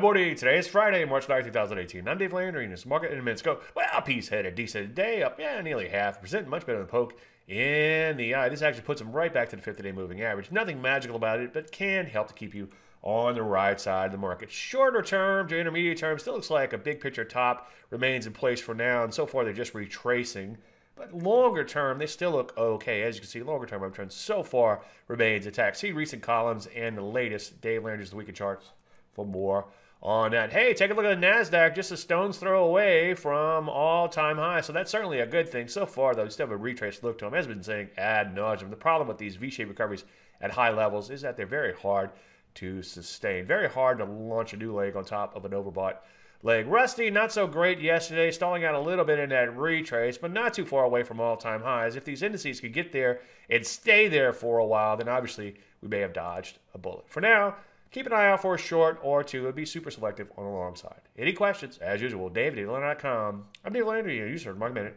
morning. Today is Friday, March 9, 2018. I'm Dave Landry, and this market in minutes go. Well, Peace had a decent day, up yeah, nearly half percent, much better than poke in the eye. This actually puts them right back to the 50-day moving average. Nothing magical about it, but can help to keep you on the right side of the market. Shorter term to intermediate term, still looks like a big picture top remains in place for now, and so far they're just retracing. But longer term, they still look okay. As you can see, longer term uptrend so far remains intact. See recent columns and the latest Dave Landry's weekly charts for more on that. Hey, take a look at the NASDAQ, just a stone's throw away from all-time high. So that's certainly a good thing. So far, though, still have a retrace look to them. As been saying ad nauseum, the problem with these V-shaped recoveries at high levels is that they're very hard to sustain. Very hard to launch a new leg on top of an overbought leg. Russell, not so great yesterday, stalling out a little bit in that retrace, but not too far away from all time highs. If these indices could get there and stay there for a while, then obviously we may have dodged a bullet. For now, keep an eye out for a short or two and be super selective on the long side. Any questions? As usual, david at I'm Dave Landry, your user, Mark Minute.